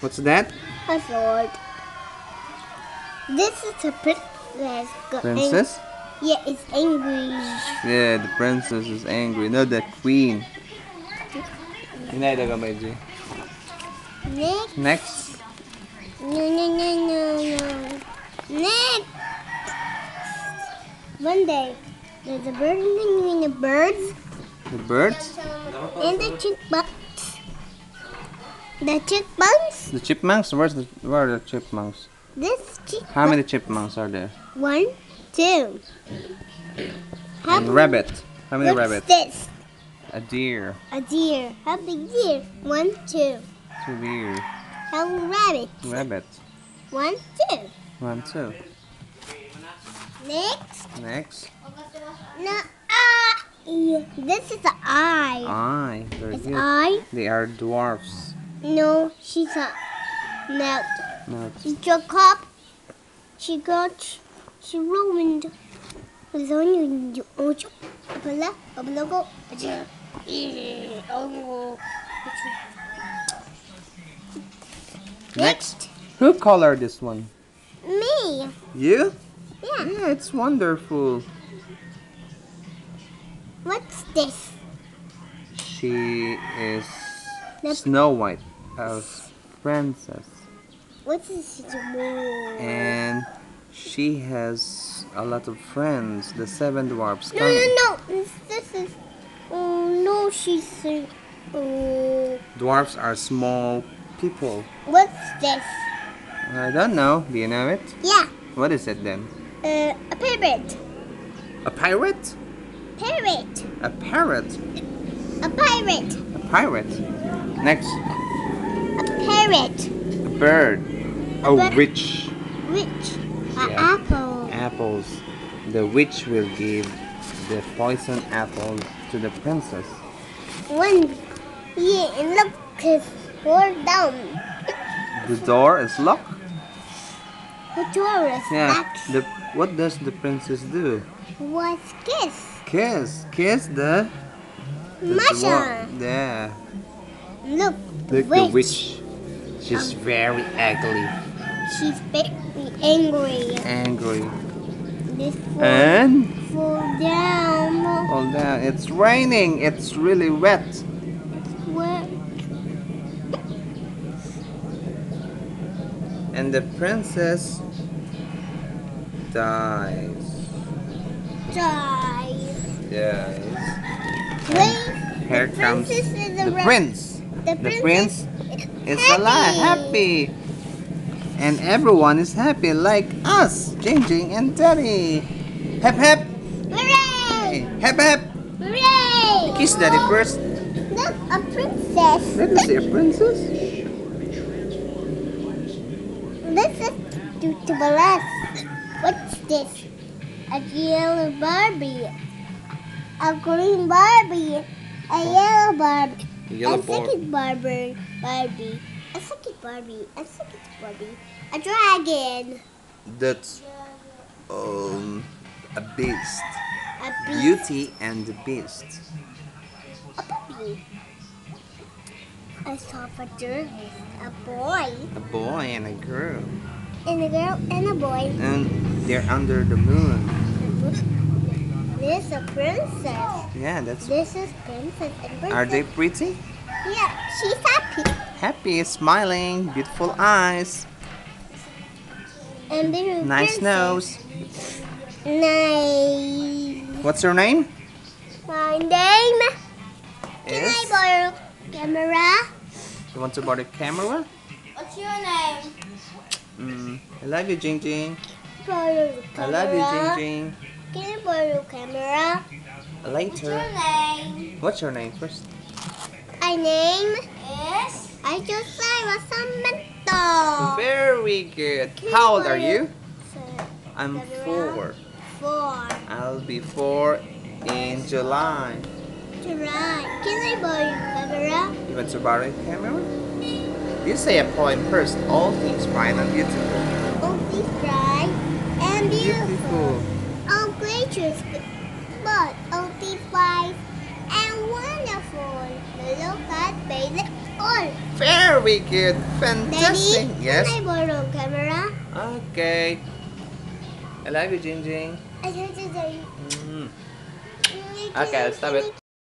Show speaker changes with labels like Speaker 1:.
Speaker 1: What's that?
Speaker 2: A sword. This is a princess.
Speaker 1: Princess?
Speaker 2: yeah, it's angry.
Speaker 1: Yeah, the princess is angry. No, the queen. Hinay daga may G.
Speaker 2: Next.
Speaker 1: Next.
Speaker 2: No, no, no, no, no. Next. One day, there's a bird and the birds
Speaker 1: The birds.
Speaker 2: and the chipmunks. The chipmunks.
Speaker 1: The chipmunks. Where's the where are the chipmunks?
Speaker 2: This chipmunk.
Speaker 1: How many chipmunks are there?
Speaker 2: One, two. How
Speaker 1: And rabbit. How many
Speaker 2: What's
Speaker 1: rabbits?
Speaker 2: this?
Speaker 1: A deer.
Speaker 2: A deer. How big deer? One, two.
Speaker 1: Two deer.
Speaker 2: How rabbit?
Speaker 1: Rabbit.
Speaker 2: One, two.
Speaker 1: One, two.
Speaker 2: Next.
Speaker 1: Next.
Speaker 2: No. Yeah. This is an eye.
Speaker 1: Eye. Very
Speaker 2: It's
Speaker 1: good.
Speaker 2: eye.
Speaker 1: They are dwarfs.
Speaker 2: No, she's a no.
Speaker 1: No.
Speaker 2: She took up. She got. She ruined. It's only ocho. Pala ko. Oh.
Speaker 1: Next. Who colored this one?
Speaker 2: Me.
Speaker 1: You?
Speaker 2: Yeah.
Speaker 1: Yeah, it's wonderful.
Speaker 2: What's this?
Speaker 1: She is Snow White, a princess,
Speaker 2: What's this?
Speaker 1: and she has a lot of friends. The seven dwarfs.
Speaker 2: No, no, no. This, this is. Oh no, she's. Uh, oh,
Speaker 1: Dwarfs are small people.
Speaker 2: what's this?
Speaker 1: I don't know. Do you know it?
Speaker 2: Yeah.
Speaker 1: What is it then?
Speaker 2: Uh, a parrot.
Speaker 1: A pirate?
Speaker 2: Parrot.
Speaker 1: A parrot?
Speaker 2: A pirate.
Speaker 1: A pirate. Next,
Speaker 2: parrot.
Speaker 1: a bird. A
Speaker 2: bird.
Speaker 1: witch.
Speaker 2: Which? A
Speaker 1: Yeah.
Speaker 2: apple.
Speaker 1: Apples. The witch will give the poison apples to the princess.
Speaker 2: One. Yeah, and look, it's four down.
Speaker 1: The door is locked.
Speaker 2: The door is
Speaker 1: Yeah.
Speaker 2: locked.
Speaker 1: The what does the princess do?
Speaker 2: What's kiss?
Speaker 1: Kiss, kiss the. the
Speaker 2: Masha.
Speaker 1: Yeah.
Speaker 2: Look,
Speaker 1: Look,
Speaker 2: witch.
Speaker 1: the witch. She's very ugly,
Speaker 2: She's very angry.
Speaker 1: angry,
Speaker 2: This fall,
Speaker 1: and
Speaker 2: fall down.
Speaker 1: all that. It's raining. It's really wet.
Speaker 2: What?
Speaker 1: And the princess dies.
Speaker 2: Dies.
Speaker 1: Yes.
Speaker 2: Wait.
Speaker 1: Here
Speaker 2: the
Speaker 1: comes
Speaker 2: princess is
Speaker 1: the prince.
Speaker 2: The,
Speaker 1: The prince is alive, happy. And everyone is happy, like us, Jing Jing and Daddy. Hep hep.
Speaker 2: Hooray!
Speaker 1: Hep hep.
Speaker 2: Hooray!
Speaker 1: Kiss Daddy first.
Speaker 2: Look, a princess.
Speaker 1: Let me see a princess.
Speaker 2: This is to, to the left. What's this? A yellow Barbie. A green Barbie. A yellow Barbie.
Speaker 1: Yellow
Speaker 2: a
Speaker 1: ball.
Speaker 2: second Barbie. Barbie. I A second Barbie. I A second Barbie. A dragon.
Speaker 1: That's um a beast.
Speaker 2: A bee.
Speaker 1: Beauty and the Beast.
Speaker 2: A puppy. A salvador. A boy.
Speaker 1: A boy and a girl.
Speaker 2: And a girl and a boy.
Speaker 1: And they're under the moon.
Speaker 2: This is a princess.
Speaker 1: Yeah, that's.
Speaker 2: This is princess and princess.
Speaker 1: Are they pretty?
Speaker 2: Yeah, she's happy.
Speaker 1: Happy, smiling, beautiful eyes,
Speaker 2: And they're
Speaker 1: nice
Speaker 2: princess.
Speaker 1: nose.
Speaker 2: Nice.
Speaker 1: What's your name?
Speaker 2: My name. Can I borrow camera?
Speaker 1: You want to borrow camera?
Speaker 2: What's your name?
Speaker 1: Mm, I love you, Jing Jing. I love you, Jing Jing.
Speaker 2: Can I borrow your camera?
Speaker 1: Later.
Speaker 2: name?
Speaker 1: What's your name first?
Speaker 2: My name is. I just say Samantha.
Speaker 1: Very good. How old are you?
Speaker 2: So,
Speaker 1: I'm four.
Speaker 2: four.
Speaker 1: I'll be four in July.
Speaker 2: July. Can I borrow camera?
Speaker 1: You want to borrow a camera? You say a poem first. All things bright and beautiful.
Speaker 2: Oh, these bright and beautiful.
Speaker 1: Beautiful.
Speaker 2: But oh, these wise and wonderful. Yellow cat, baby, all.
Speaker 1: Very good.
Speaker 2: Daddy,
Speaker 1: Fantastic. Yes.
Speaker 2: can I borrow camera?
Speaker 1: Okay. I love you, Jing Jing.
Speaker 2: I have to say.
Speaker 1: Mm. Okay, I'll stop it.